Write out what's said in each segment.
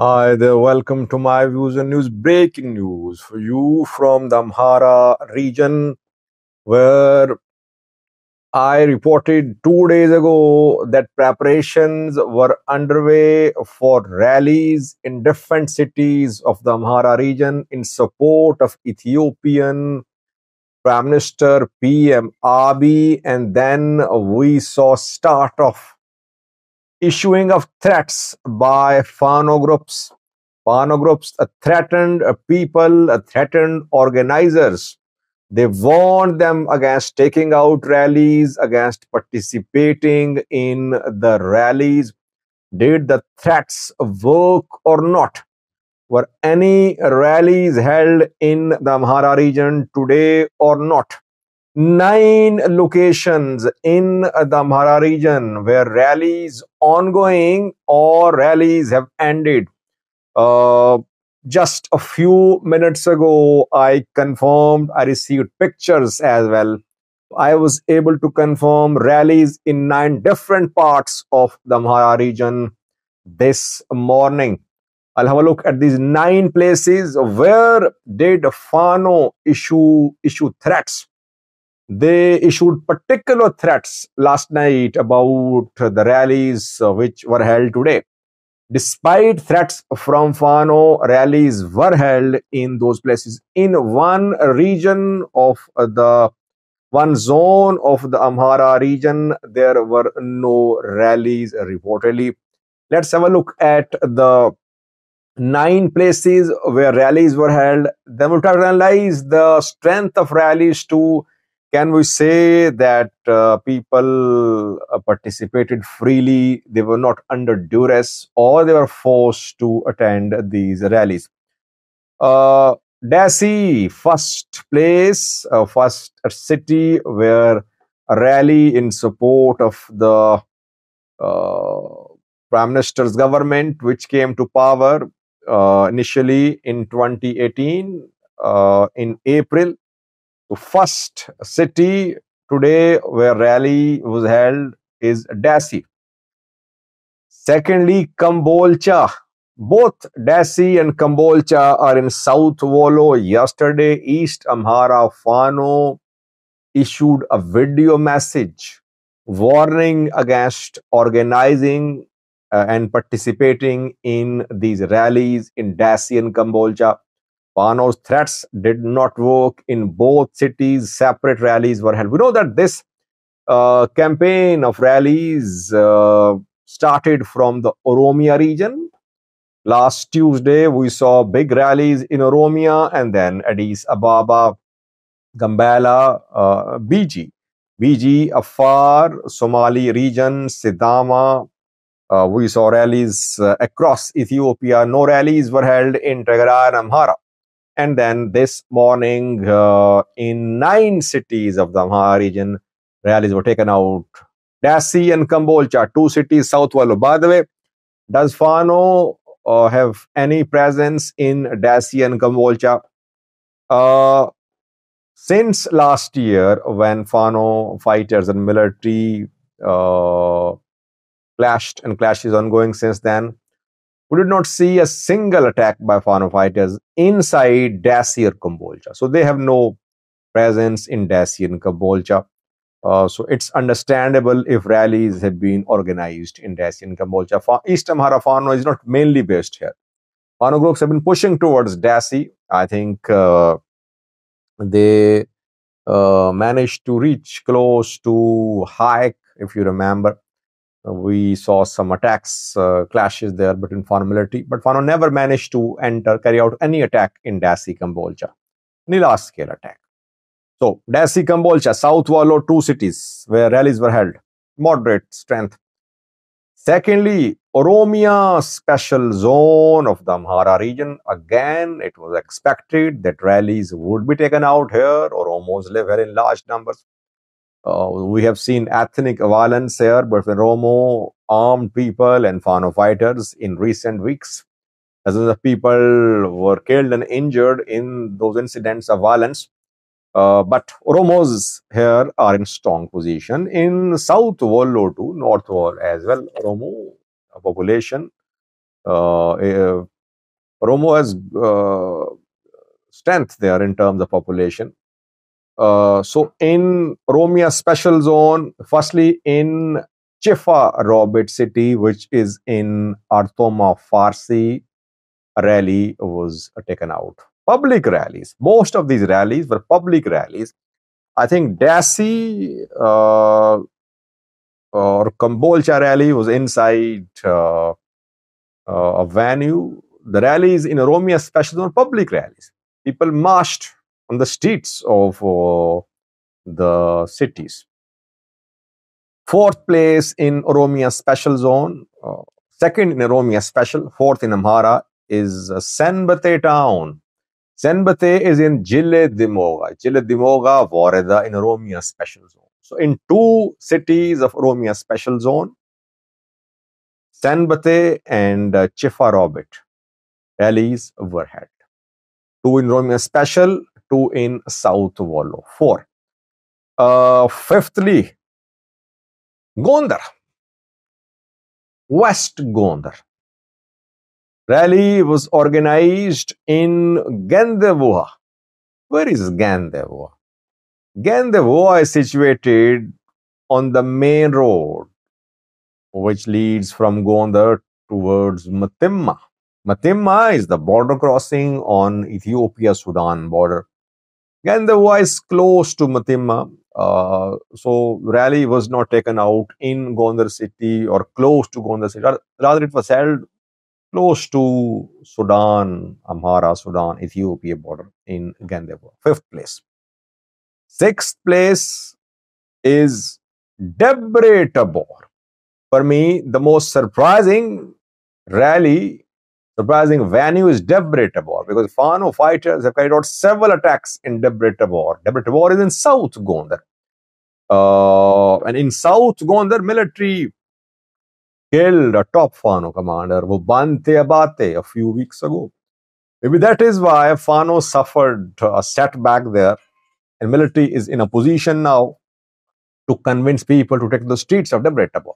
Hi there, welcome to my views and news. Breaking news for you from the Amhara region, where I reported two days ago that preparations were underway for rallies in different cities of the Amhara region in support of Ethiopian Prime Minister PM Abiy, and then we saw start of issuing of threats by Fano groups. Fano groups threatened people, threatened organizers. They warned them against taking out rallies, against participating in the rallies. Did the threats work or not? Were any rallies held in the Amhara region today or not? Nine locations in the Amhara region where rallies ongoing or rallies have ended. Uh, just a few minutes ago, I confirmed, I received pictures as well. I was able to confirm rallies in nine different parts of the Amhara region this morning. I'll have a look at these nine places where did Fano issue issue threats they issued particular threats last night about the rallies which were held today. Despite threats from Fano, rallies were held in those places. In one region of the one zone of the Amhara region, there were no rallies reportedly. Let's have a look at the nine places where rallies were held. Then we'll try to analyze the strength of rallies to can we say that uh, people uh, participated freely? They were not under duress or they were forced to attend these rallies. Uh, first place, uh, first city where a rally in support of the uh, Prime Minister's government, which came to power uh, initially in 2018 uh, in April, first city today where rally was held is Dessie. Secondly, Kambolcha. Both Dessie and Kambolcha are in South Wollo. Yesterday, East Amhara Fano issued a video message warning against organizing uh, and participating in these rallies in Dessie and Kambolcha. Fano's threats did not work in both cities. Separate rallies were held. We know that this uh, campaign of rallies uh, started from the Oromia region. Last Tuesday, we saw big rallies in Oromia and then Addis Ababa, Gambela, uh, BG. BG, Afar, Somali region, Sidama. Uh, we saw rallies uh, across Ethiopia. No rallies were held in Tigray and Amhara. And then this morning, uh, in nine cities of the Amhara region, rallies were taken out. Dessie and Kambolcha, two cities south Wollo. By the way, does Fano uh, have any presence in Dessie and Kambolcha? Uh, since last year, when Fano fighters and military uh, clashed and clashes ongoing since then, we did not see a single attack by Fano fighters inside or Kambolcha. So they have no presence in and Kambolcha. Uh, so it's understandable if rallies have been organized in and Kambolcha. Fa- East Amhara Fano is not mainly based here. Fano groups have been pushing towards Dessie. I think uh, they uh, managed to reach close to Haik, if you remember we saw some attacks, uh, clashes there between Fano but Fano never managed to enter, carry out any attack in Dessie, Kambolcha, any large scale attack. So, Dessie, Kambolcha, South Wollo, two cities where rallies were held, moderate strength. Secondly, Oromia special zone of the Amhara region. Again, it was expected that rallies would be taken out here. Oromos live here in large numbers. Uh, we have seen ethnic violence here between Oromo armed people and Fano fighters in recent weeks. Dozens of people were killed and injured in those incidents of violence. Uh, but Oromos here are in strong position. In South Wollo too, North Wollo as well, Oromo population Uh, uh, has uh, strength there in terms of population. Uh, so in Oromia Special Zone, firstly in Chifa Robit city, which is in Artuma Fursi, a rally was taken out. Public rallies. Most of these rallies were public rallies. I think Dessie uh, or Kambolcha rally was inside uh, uh, a venue. The rallies in Oromia Special Zone, public rallies. People marched on the streets of uh, the cities. Fourth place in Oromia Special Zone, uh, second in Oromia Special, fourth in Amhara is uh, Senbate town. Senbate is in Jile Dimoga. Jile Dimoga, Wareda in Oromia Special Zone. So in two cities of Oromia Special Zone, Senbate and uh, Chifarobit, rallies were held. Two in Oromia Special, two in South Wollo. Four. Uh, fifthly, Gondar, West Gondar. Rally was organized in Gandevoa. Where is Gandevoa? Gandevoa is situated on the main road which leads from Gondar towards Metemma. Metemma is the border crossing on Ethiopia-Sudan border. Gandevoa is close to Metemma uh, so rally was not taken out in Gondar city or close to Gondar city. Rather, it was held close to Sudan, Amhara, Sudan, Ethiopia border in Gandevoa. Fifth place. Sixth place is Debre Tabor. For me, the most surprising rally, surprising venue is Debre Tabor because Fano fighters have carried out several attacks in Debre Tabor. Debre Tabor is in South Gondar. Uh, and in South Gondar, military killed a top Fano commander, Bante Abate, a few weeks ago. Maybe that is why Fano suffered a setback there, and military is in a position now to convince people to take the streets of Debre Tabor.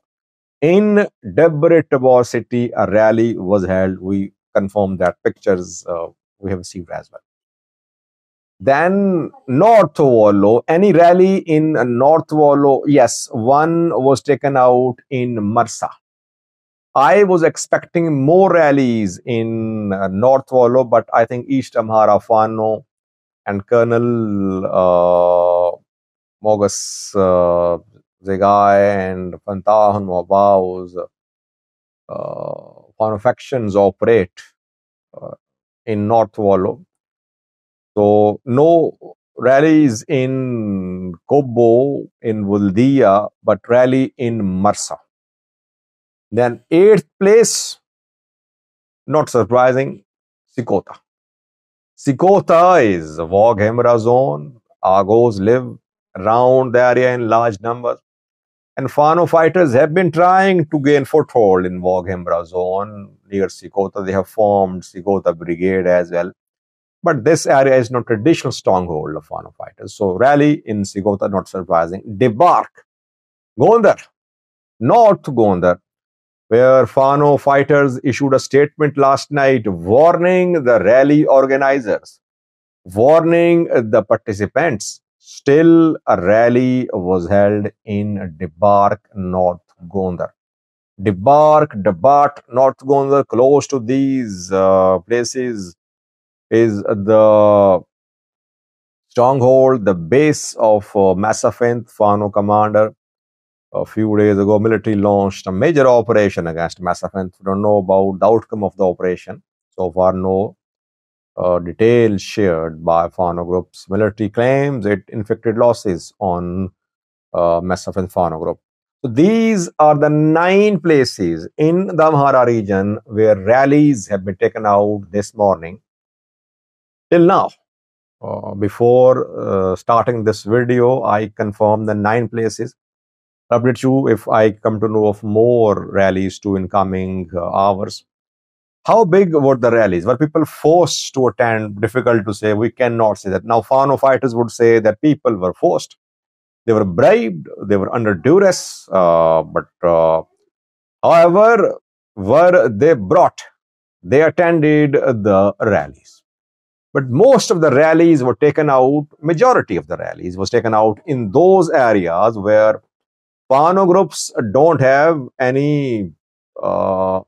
In Debre Tabor city, a rally was held. We confirmed that pictures uh, we have received as well. Then North Wollo, any rally in North Wollo, yes, one was taken out in Mersa. I was expecting more rallies in uh, North Wollo, but I think East Amhara Fano and Colonel uh, Mogus uh, Zegai and Fantahan Wabaus uh, operate uh, in North Wollo. So no rallies in Kobo, in Wuldia, but rally in Mersa. Then eighth place, not surprising, Sikota. Sikota is a zone. Agos live around the area in large numbers. And Fano fighters have been trying to gain foothold in Wag Hemra zone near Sikota. They have formed Sikota Brigade as well. But this area is not traditional stronghold of Fano fighters. So rally in Sikota, not surprising. Debark, Gondar, North Gondar, where Fano fighters issued a statement last night warning the rally organizers, warning the participants. Still, a rally was held in Debark, North Gondar. Debark, Dabat, North Gondar, close to these uh, places is the stronghold, the base of uh, Massafint, Fano commander. A few days ago, military launched a major operation against Massafint. We don't know about the outcome of the operation. So far, no uh, details shared by Fano groups. Military claims it inflicted losses on uh, Massafint Fano group. So these are the nine places in the Amhara region where rallies have been taken out this morning till now. Uh, before uh, starting this video, I confirmed the nine places. Update you if I come to know of more rallies to in coming uh, hours. How big were the rallies? Were people forced to attend? Difficult to say. We cannot say that. Now, Fano fighters would say that people were forced. They were bribed. They were under duress. Uh, but, uh, however, were they brought they attended the rallies. But most of the rallies were taken out, majority of the rallies was taken out in those areas where Fano groups don't have any uh,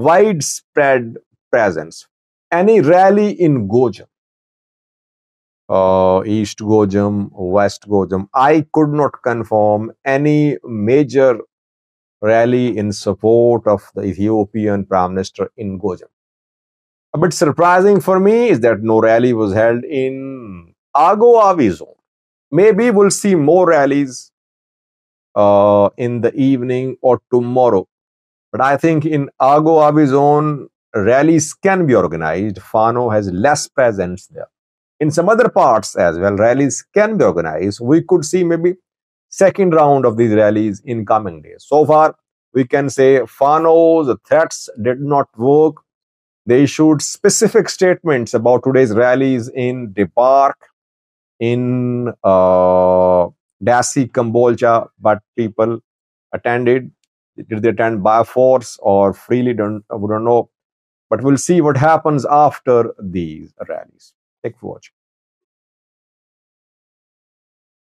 widespread presence. Any rally in Gojam, uh, East Gojam, West Gojam, I could not confirm any major rally in support of the Ethiopian Prime Minister in Gojam. A bit surprising for me is that no rally was held in Agew Awi zone. Maybe we'll see more rallies uh, in the evening or tomorrow. But I think in Agew Awi zone, rallies can be organized. Fano has less presence there. In some other parts as well, rallies can be organized. We could see maybe second round of these rallies in coming days. So far, we can say Fano's threats did not work they issued specific statements about today's rallies in Debark, in uh, Dessie, Kambolcha, but people attended. Did they attend by force or freely? Don't we don't know. But we'll see what happens after these rallies. Take watch.